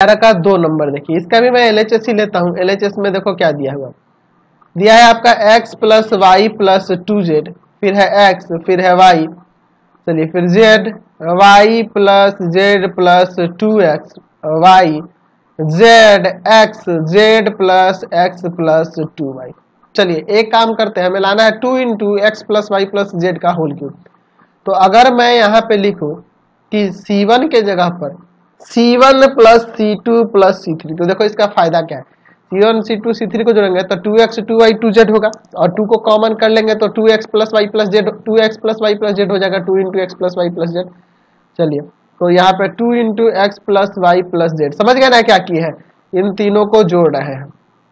ग्यारह का दो नंबर देखिए, इसका भी मैं एल ही लेता हूँ। एल में देखो क्या दिया हुआ दिया है आपका x plus Y plus two Z फिर है x, फिर है y चलिए, फिर z, y plus z plus two x y z x z plus x plus two y चलिए, एक काम करते हैं, हमें लाना है two into x plus y plus z का होल क्यूब तो अगर मैं यहाँ पे लिखूं कि C1 के जगह पर C1 plus C two plus C three तो देखो इसका फ़ायदा क्या है? C1 C2 C3 को जोड़ेंगे तो 2x 2y 2z होगा। और 2 को कॉमन कर लेंगे तो 2x plus y plus z two x plus y plus z हो जाएगा। 2 into x plus y plus z चलिए तो यहाँ पे 2 into x plus y plus z समझ गए ना क्या की है? इन तीनों को जोड़ रहे हैं।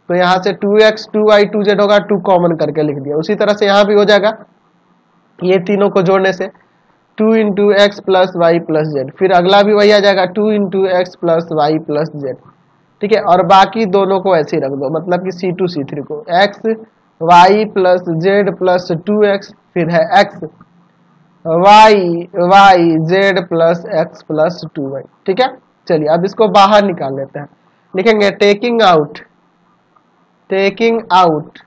तो यहाँ से 2x 2y 2z होगा। 2 कॉमन करके लिख दिया। उसी तरह से यहाँ भी हो जाएगा। ये तीनों को जोड़ने से। Two into x plus y plus z. फिर अगला भी वही आ जाएगा, two into x plus y plus z. ठीक है? और बाकी दोनों को ऐसे ही रख दो मतलब कि सी टू सी थ्री को। X, y plus z plus two x, फिर है x, y y z plus x plus two y. ठीक है? चलिए, अब इसको बाहर निकाल लेते हैं। लिखेंगे taking out taking out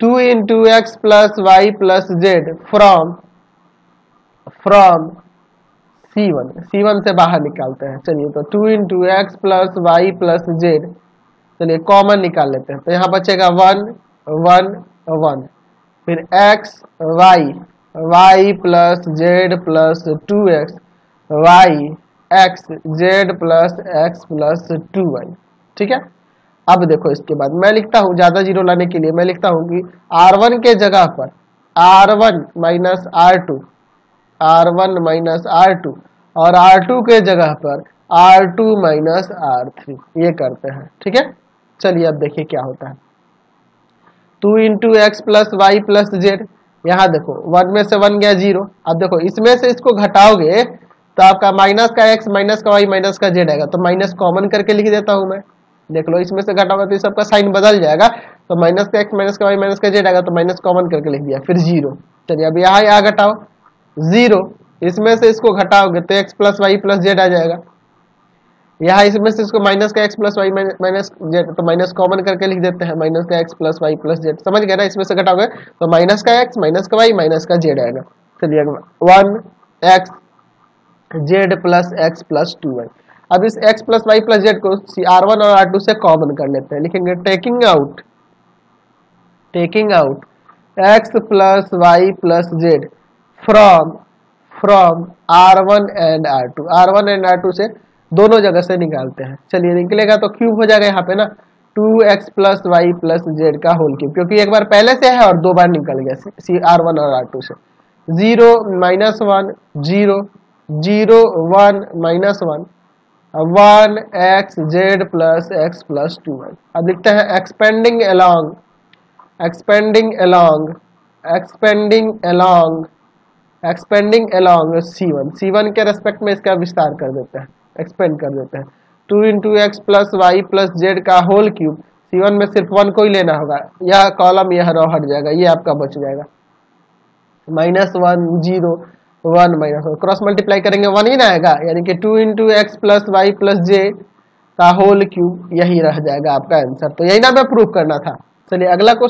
two into x plus y plus z from from C1 C1 से बाहर निकालते हैं। चलिए तो two into x plus y plus z चलिए कॉमन निकाल लेते हैं। तो यहाँ बचेगा वन वन वन फिर x y y plus z plus two x y x z plus x plus two y ठीक है? अब देखो इसके बाद। मैं लिखता हूँ, ज़्यादा ज़ीरो लाने के लिए मैं लिखता हूँ कि आर वन के जगह पर R one minus R two R one minus R two और आर टू के जगह पर R two minus R three ये करते हैं, ठीक है? चलिए अब देखिए क्या होता है। Two into x plus y plus z यहाँ देखो वन में से वन गया ज़ीरो अब देखो, इसमें से इसको घटाओगे तो आपका माइनस का एक्स माइनस का वाई माइनस का जेड आएगा। तो माइनस कॉमन करके लिख देता हूँ मैं। देख लो, इसमें से घटाओगे तो सबका साइन बदल जाएगा। तो माइनस का एक्स माइनस का वाई माइनस का जेड आएगा तो माइनस कॉमन करके लिख दिया, फिर ज़ीरो चलिए, अब यहाँ यहाँ घटाओ। ज़ीरो। इसमें से इसको घटाओगे तो x plus y plus z आ जाएगा। यहाँ इसमें से इसको माइनस का x plus y minus z तो माइनस कॉमन करके लिख देते हैं। माइनस का x plus y plus z समझ गया ना? इसमें से घटाओगे तो माइनस का एक्स माइनस का वाई माइनस का जेड आएगा। चलिए one x z plus x plus two y अब इस x plus y plus z को सी आर वन और आर टू से कॉमन कर लेते हैं। लिखेंगे taking out taking out x plus y plus z from from R one and R two R one and R two से दोनों जगह से निकालते हैं। चलिए निकलेगा तो क्यूब हो जाएगा यहाँ पे ना two x plus y plus z का होल क्यूब क्योंकि एक बार पहले से है और दो बार निकल गया सी आर वन और आर टू से। Zero minus one zero zero one minus one one x z plus x plus two one अब लिखते हैं expanding along expanding along expanding along expanding along C1 C1 के respect में इसका विस्तार कर देते हैं। एक्सपेंड कर देते हैं। Two into x plus y plus z का होल क्यूब C1 में सिर्फ़ वन को ही लेना होगा। यह कॉलम यह रो हट जाएगा। ये आपका बच जाएगा। Minus one zero one minus one cross multiply करेंगे वन ही ना आएगा। यानी कि two into x plus y plus z का होल क्यूब यही रह जाएगा आपका आंसर तो यही ना मैं प्रूव करना था। चलिए, अगला क्वेश्चन